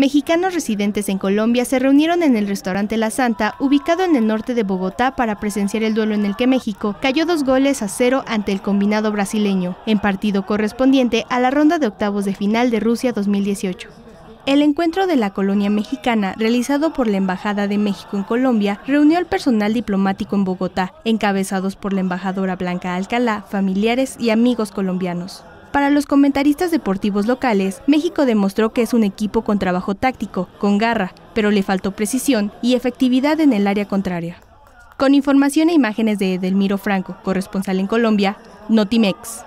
Mexicanos residentes en Colombia se reunieron en el restaurante La Santa, ubicado en el norte de Bogotá, para presenciar el duelo en el que México cayó dos goles a cero ante el combinado brasileño, en partido correspondiente a la ronda de octavos de final de Rusia 2018. El encuentro de la colonia mexicana, realizado por la Embajada de México en Colombia, reunió al personal diplomático en Bogotá, encabezados por la embajadora Blanca Alcalá, familiares y amigos colombianos. Para los comentaristas deportivos locales, México demostró que es un equipo con trabajo táctico, con garra, pero le faltó precisión y efectividad en el área contraria. Con información e imágenes de Edelmiro Franco, corresponsal en Colombia, Notimex.